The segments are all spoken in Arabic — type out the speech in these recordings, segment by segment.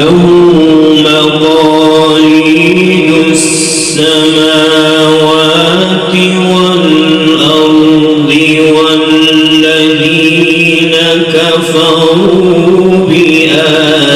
له مقاليد السماوات والأرض والذين كفروا بآخر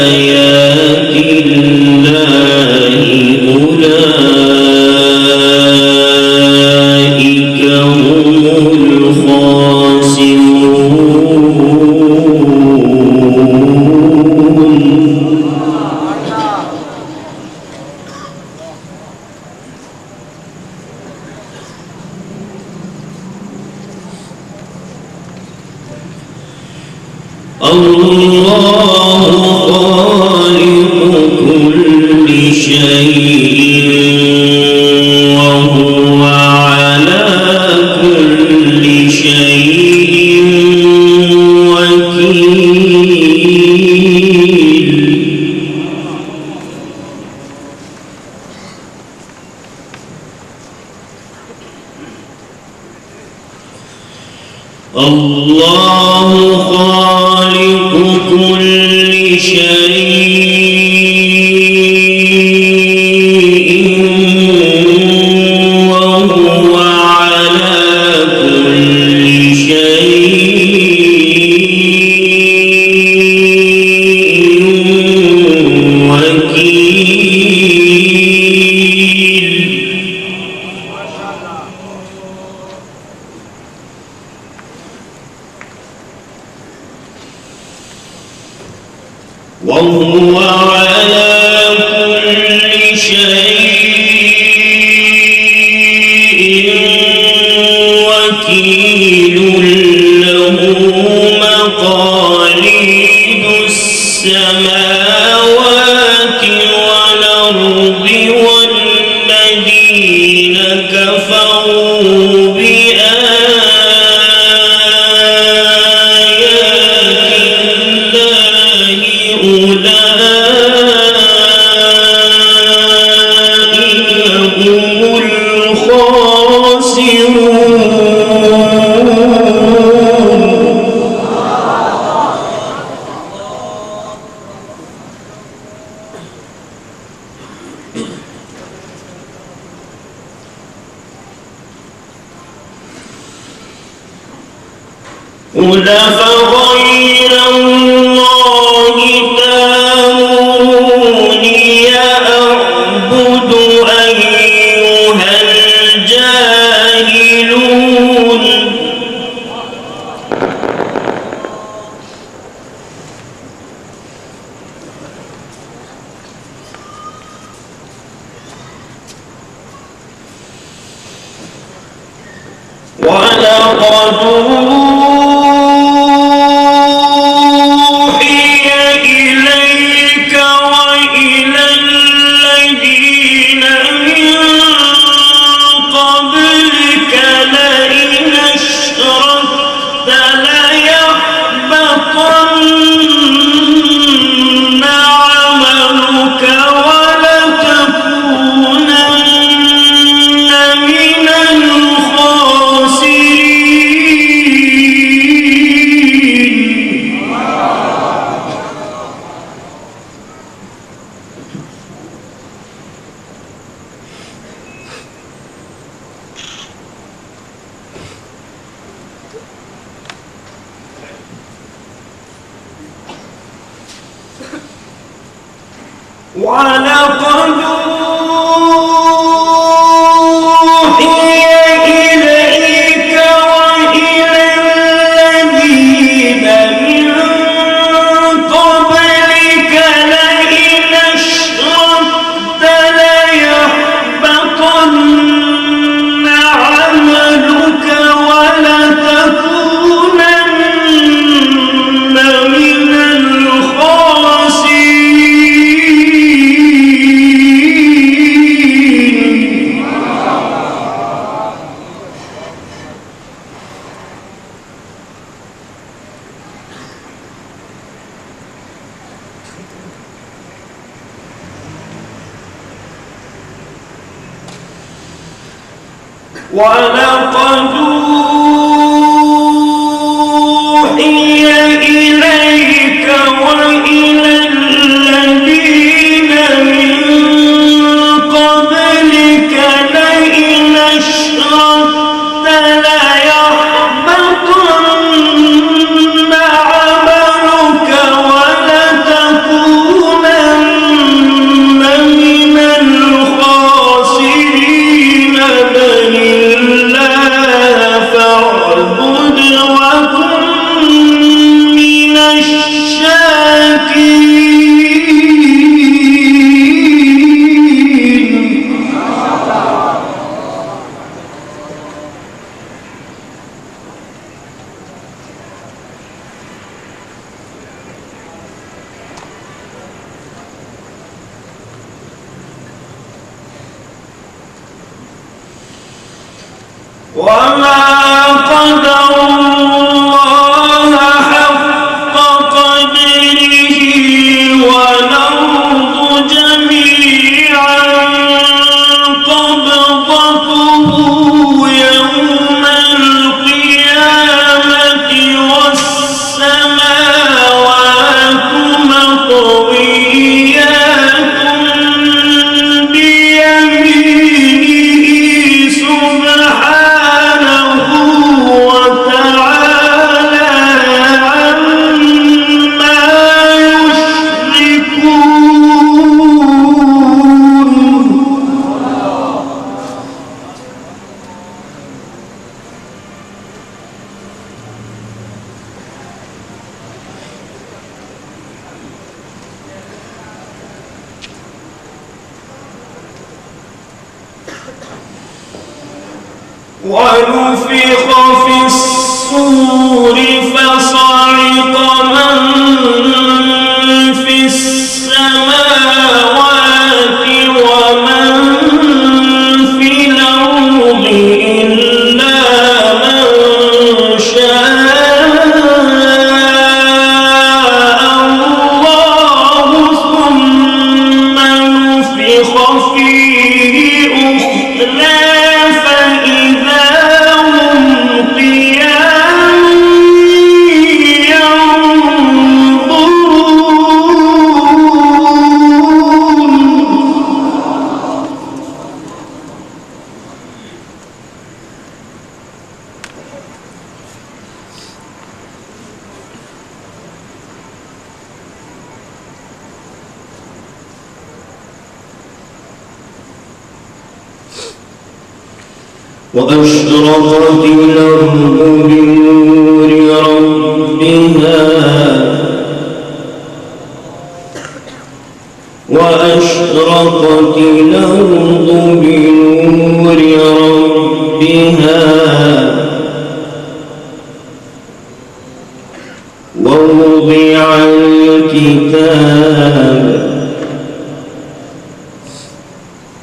الله خالق كل شيء. ولا ولقد ونفخ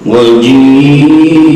وجيء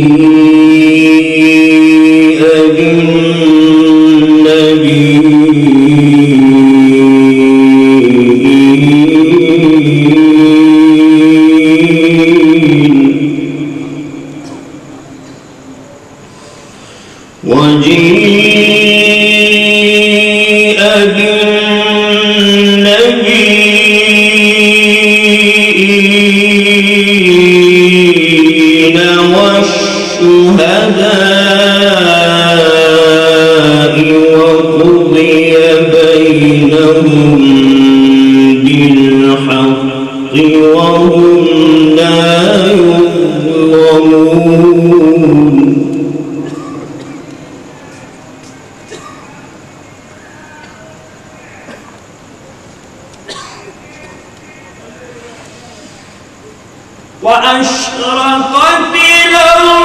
وأشرقت الأرض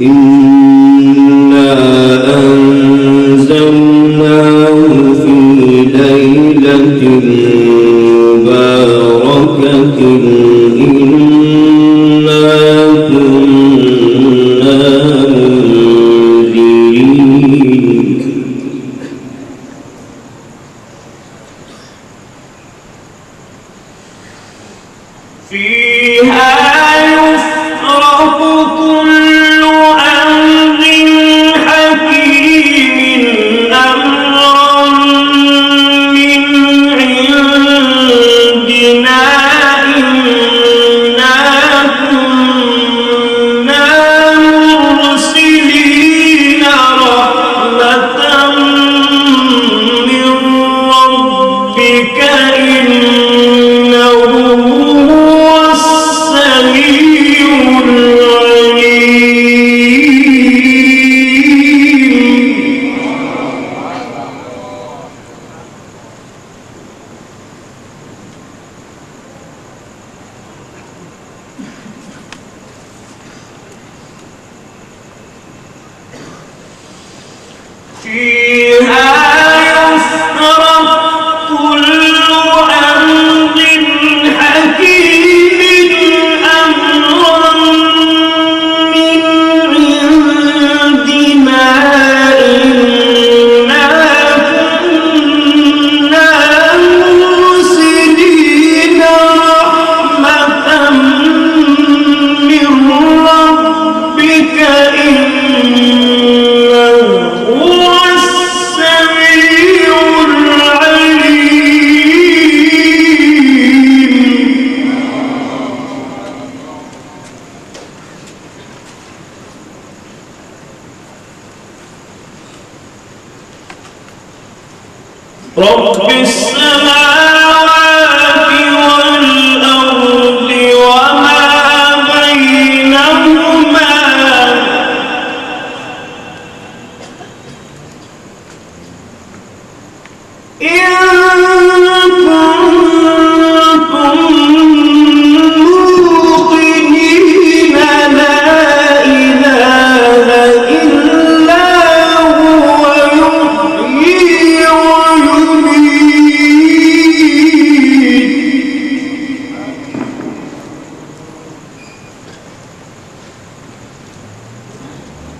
إنا أنزلناه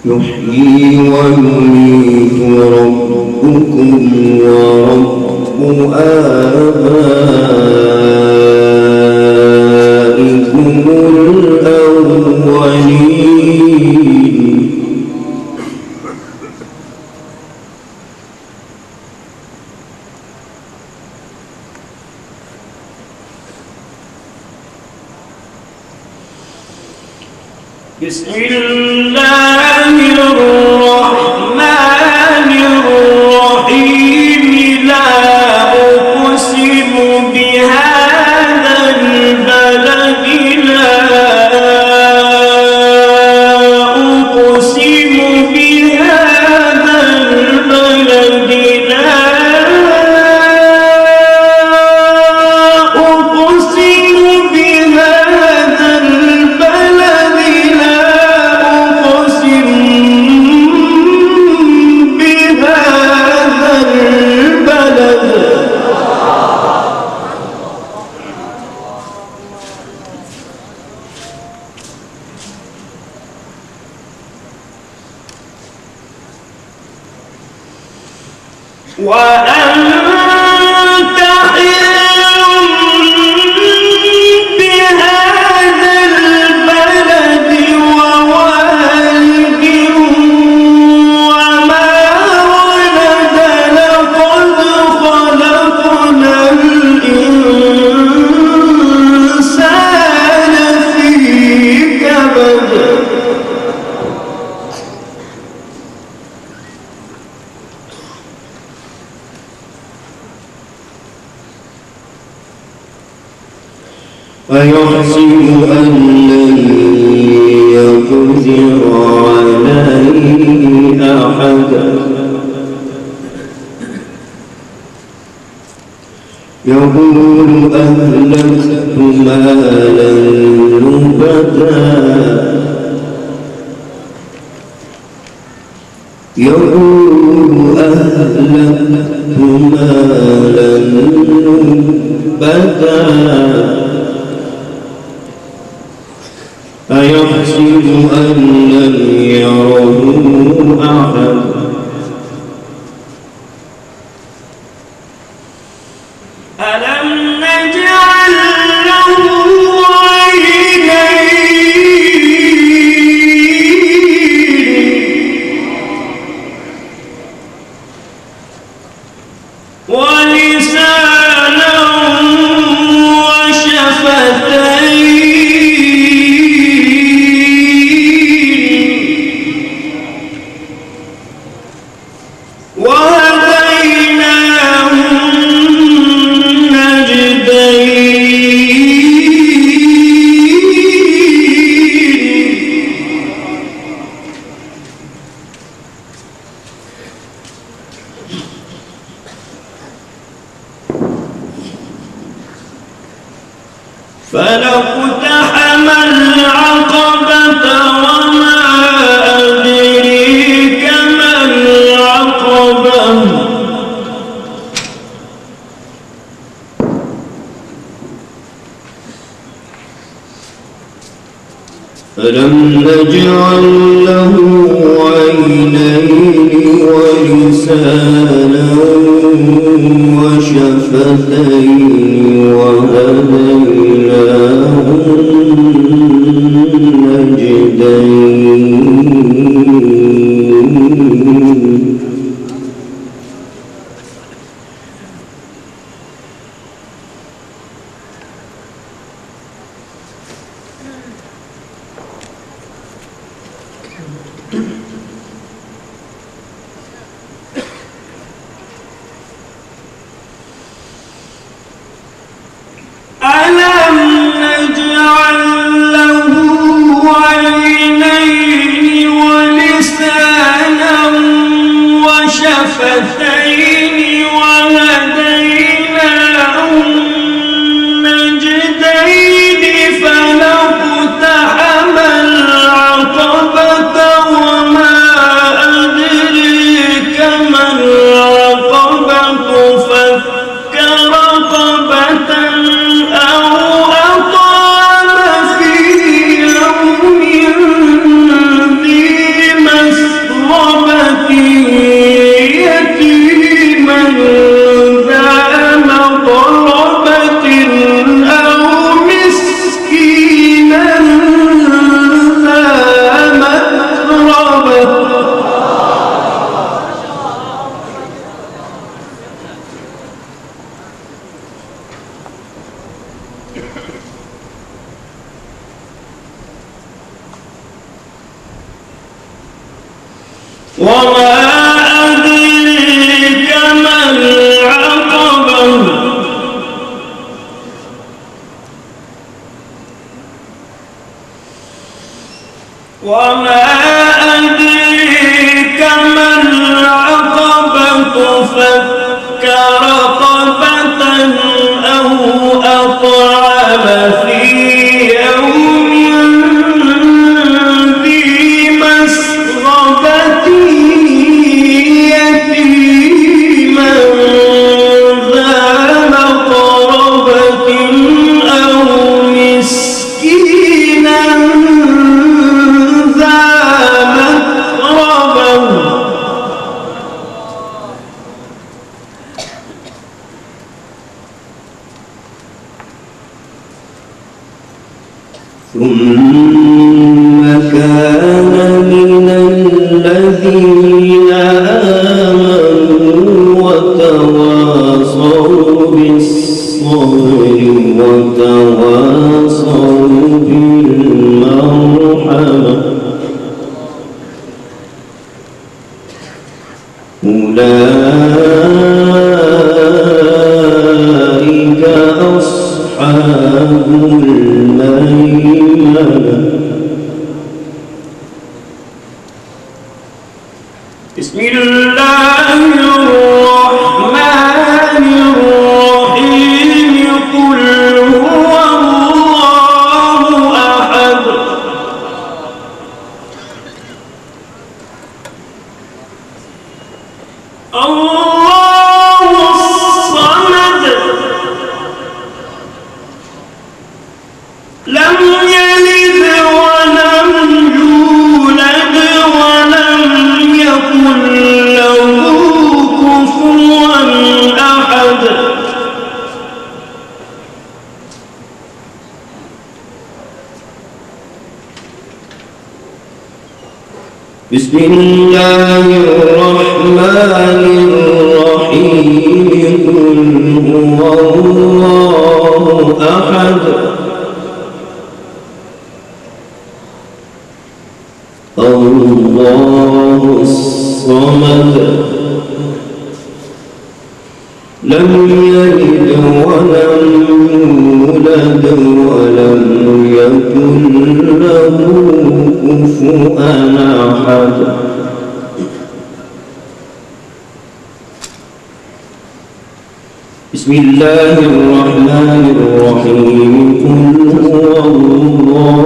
يحيي ويميت ربكم ورب آبائكم. يقول أهلكت مالا بدا أيحسب أن فلو اقتحم العقبة وما بسم الله بسم الله الرحمن الرحيم قل هو بسم الله الرحمن الرحيم. كل هو الله.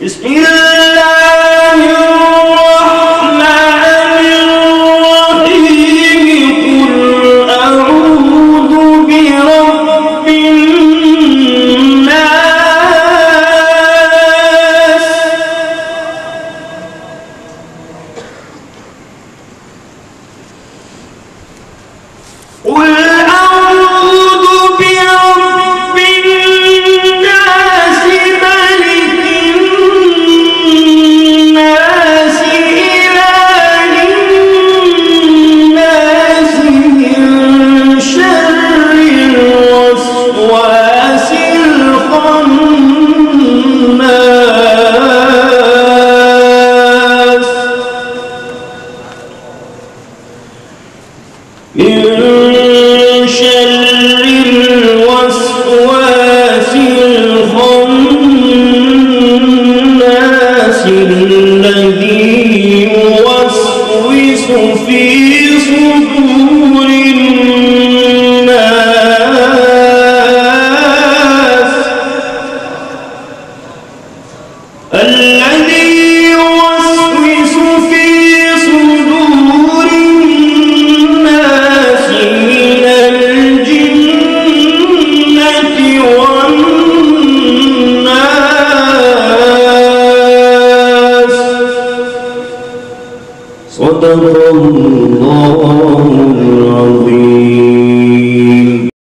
بسم